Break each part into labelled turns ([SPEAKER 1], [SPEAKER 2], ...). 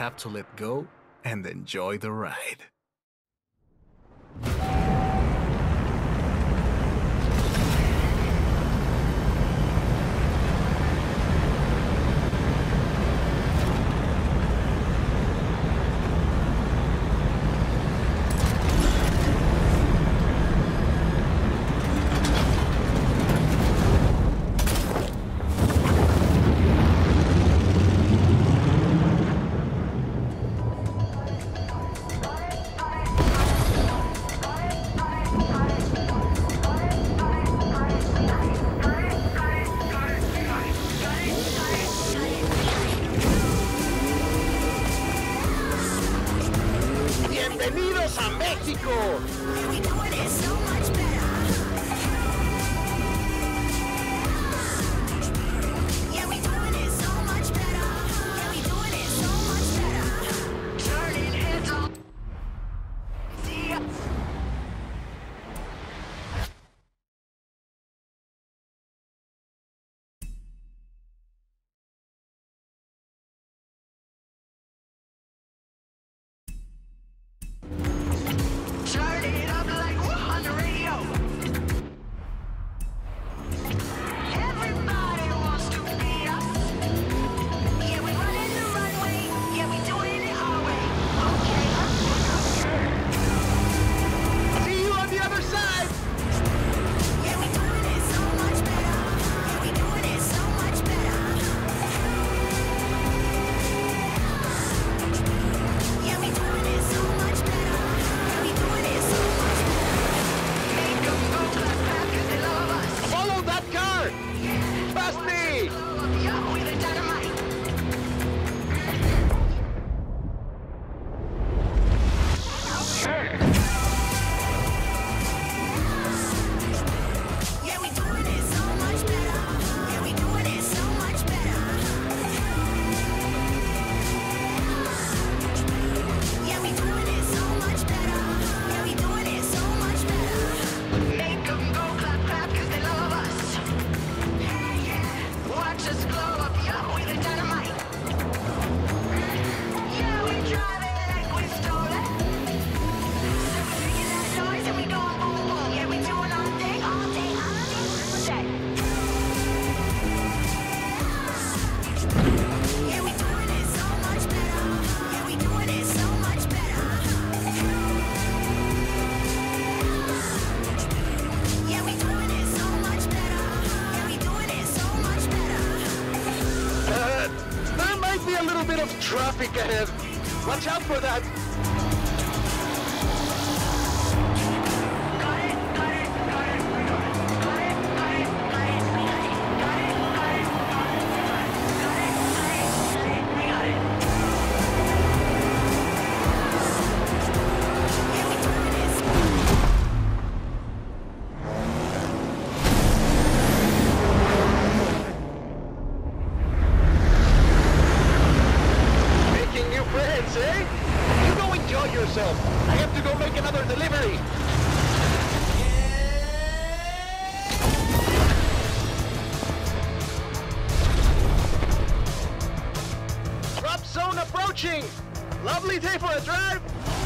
[SPEAKER 1] have to let go and enjoy the ride.
[SPEAKER 2] be
[SPEAKER 3] a little bit of traffic ahead. Watch out for that. Lovely day for a drive.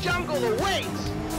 [SPEAKER 3] jungle awaits!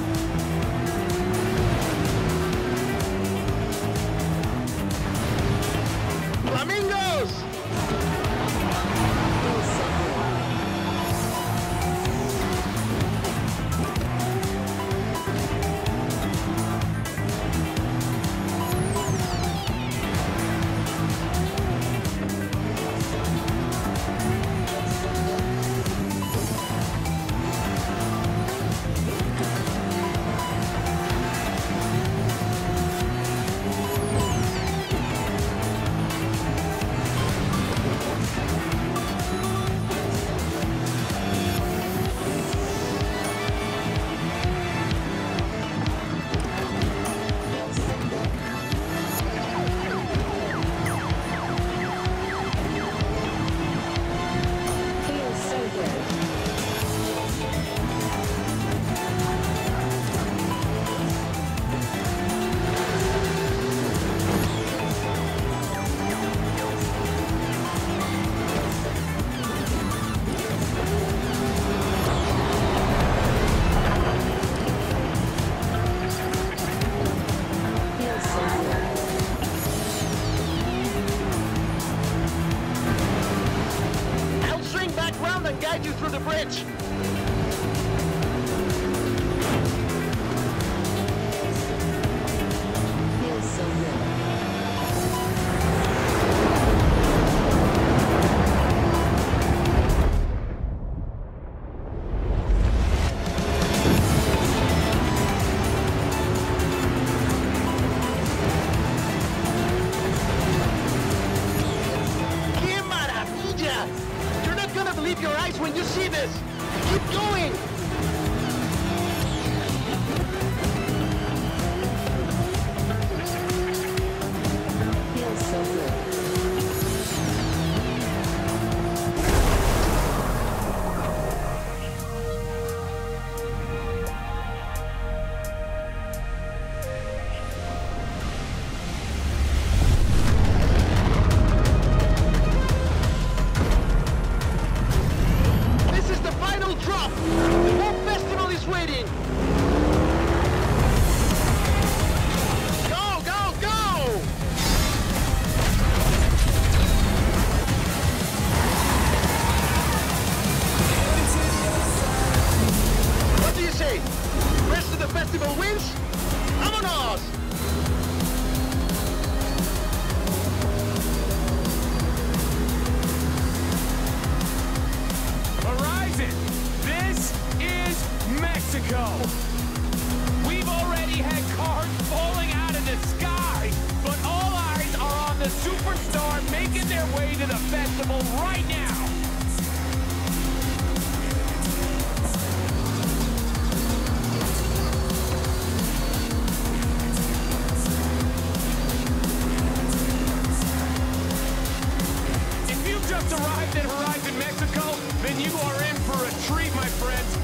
[SPEAKER 4] just arrived at Horizon Mexico, then you are in for a treat, my friends.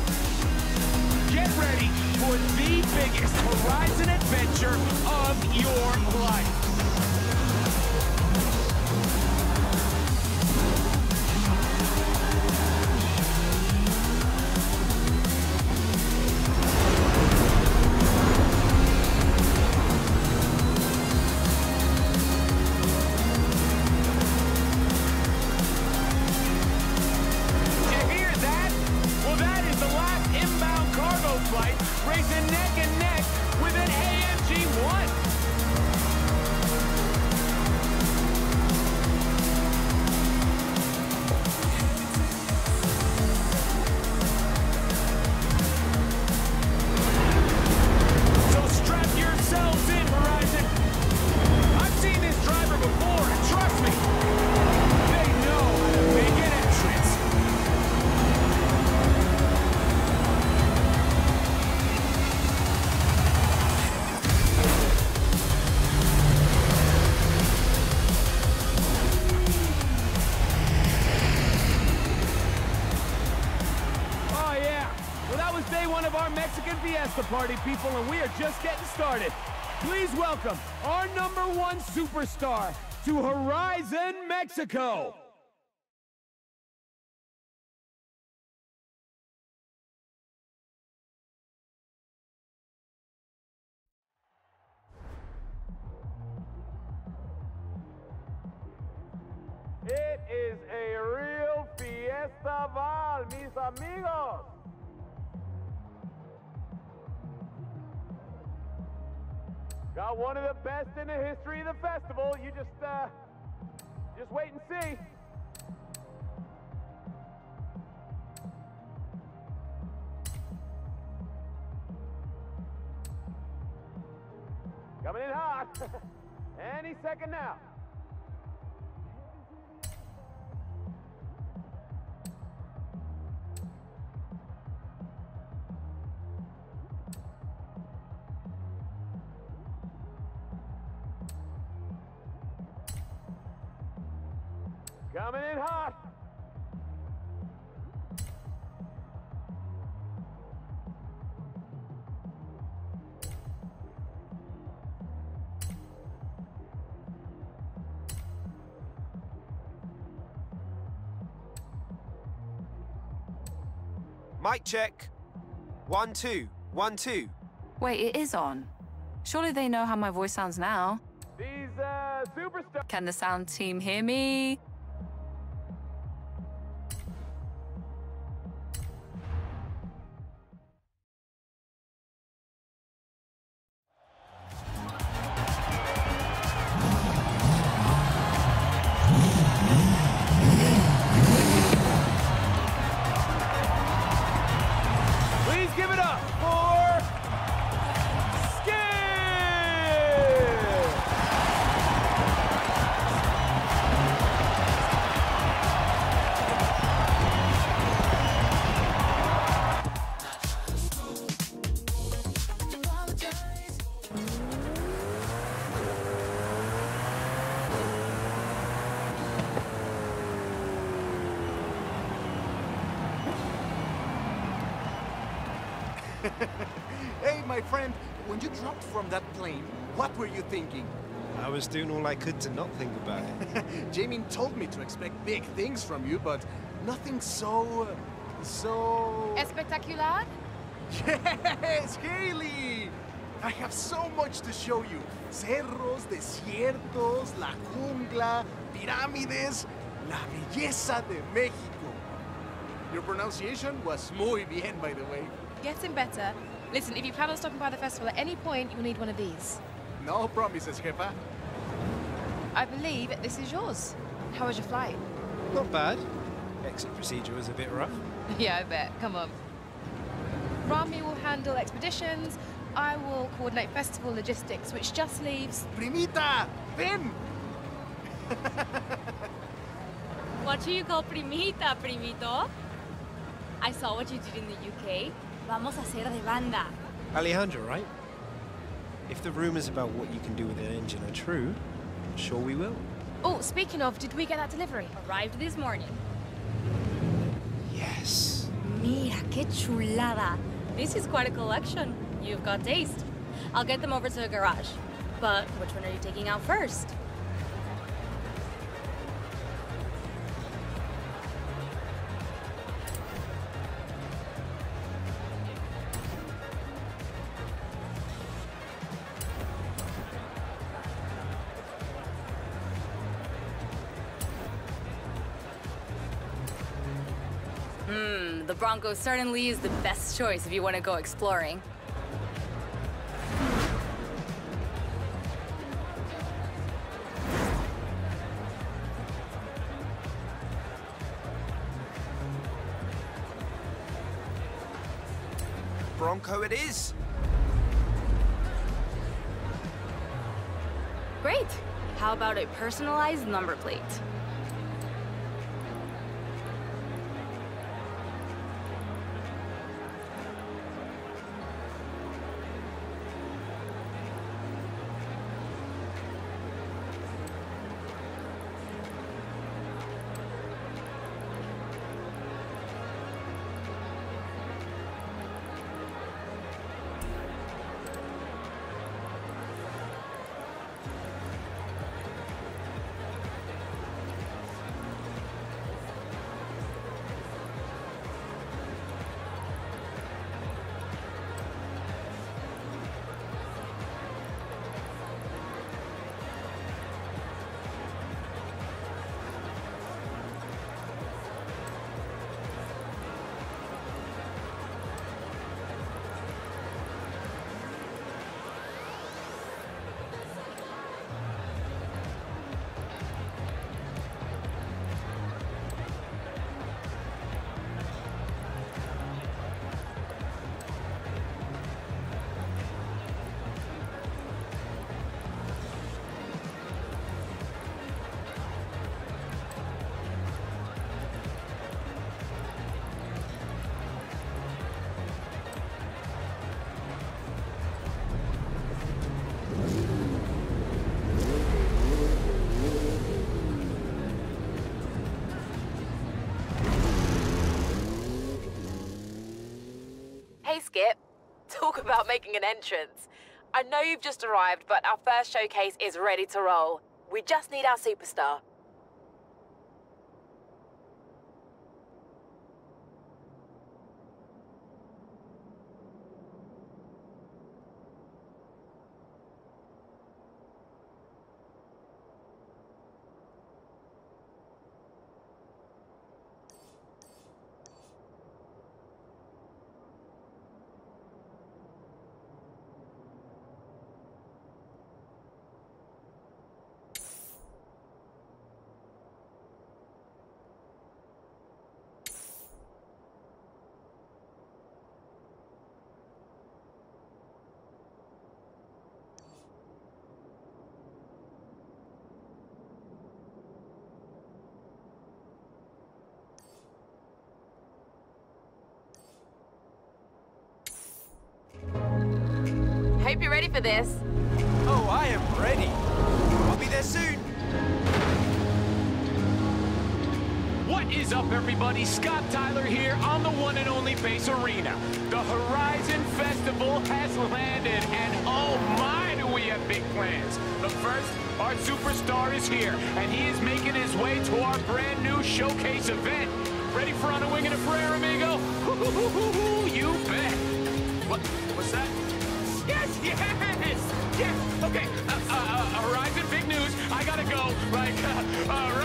[SPEAKER 4] Get ready for the biggest Horizon adventure of your life. Party, people, and we are just getting started. Please welcome our number one superstar to Horizon Mexico.
[SPEAKER 5] It is a real fiesta val, mis amigos. Got one of the best in the history of the festival. You just, uh, just wait and see. Coming in hot. Any second now. Coming in hot.
[SPEAKER 6] Mic check. One, two, one, two.
[SPEAKER 7] Wait, it is on. Surely they know how my voice sounds now.
[SPEAKER 5] These uh, superstars.
[SPEAKER 7] Can the sound team hear me?
[SPEAKER 4] Give it up for
[SPEAKER 8] dropped from that plane, what were you thinking?
[SPEAKER 6] I was doing all I could to not think about it.
[SPEAKER 8] Jamie told me to expect big things from you, but nothing so. so.
[SPEAKER 9] Espectacular?
[SPEAKER 8] Yes, Haley! I have so much to show you. Cerros, desiertos, la jungla, pirámides, la belleza de México. Your pronunciation was muy bien, by the way.
[SPEAKER 9] Getting better. Listen, if you plan on stopping by the festival at any point, you'll need one of these.
[SPEAKER 8] No promises, jefa.
[SPEAKER 9] I believe this is yours. How was your flight?
[SPEAKER 6] Not bad. Exit procedure was a bit rough.
[SPEAKER 9] Yeah, I bet. Come on. Rami will handle expeditions. I will coordinate festival logistics, which just leaves.
[SPEAKER 8] Primita, ven!
[SPEAKER 10] What do you call primita, primito? I saw what you did in the UK. Vamos a hacer de banda.
[SPEAKER 6] Alejandra, right? If the rumors about what you can do with an engine are true, I'm sure we will.
[SPEAKER 9] Oh, speaking of, did we get that delivery?
[SPEAKER 10] Arrived this morning.
[SPEAKER 6] Yes.
[SPEAKER 10] Mira, qué chulada. This is quite a collection. You've got taste. I'll get them over to the garage. But which one are you taking out first?
[SPEAKER 7] Bronco certainly is the best choice if you want to go exploring.
[SPEAKER 6] Bronco it is.
[SPEAKER 7] Great. How about a personalized number plate?
[SPEAKER 11] Skip. Talk about making an entrance. I know you've just arrived, but our first showcase is ready to roll. We just need our superstar. Hope you're ready for this.
[SPEAKER 4] Oh, I am ready. I'll be there soon. What is up, everybody? Scott Tyler here on the one and only Bass Arena. The Horizon Festival has landed, and oh my, do we have big plans. But first, our superstar is here, and he is making his way to our brand new showcase event. Ready for On a Wing and a Prayer, amigo? You bet. What? Yes, yes. Okay, uh, uh, uh, Horizon, big news. I gotta go, like, uh,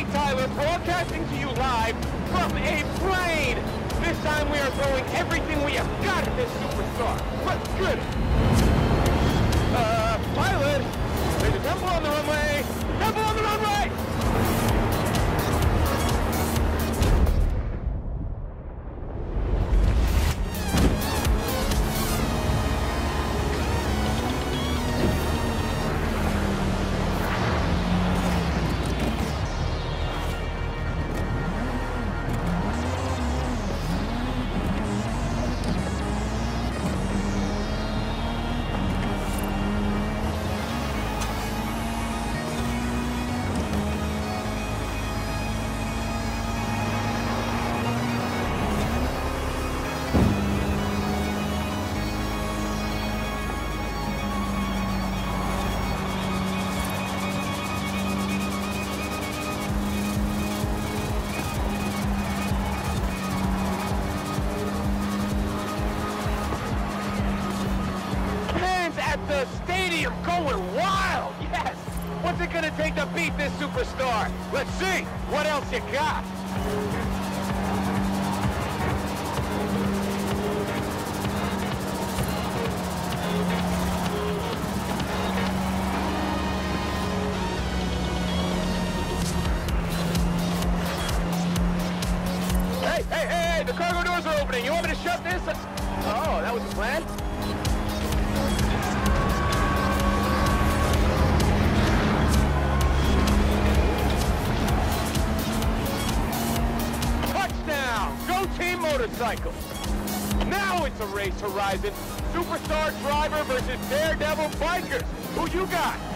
[SPEAKER 5] This Tyler broadcasting to you live from a plane. This time we are throwing everything we have got at this superstar. Let's good. Uh, pilot, there's a temple on the runway. Stadium going wild. Yes. What's it gonna take to beat this superstar? Let's see. What else you got? Hey, hey, hey, the cargo doors are opening. You want me to shut this? Now it's a race, Horizon. Superstar driver versus daredevil bikers. Who you got?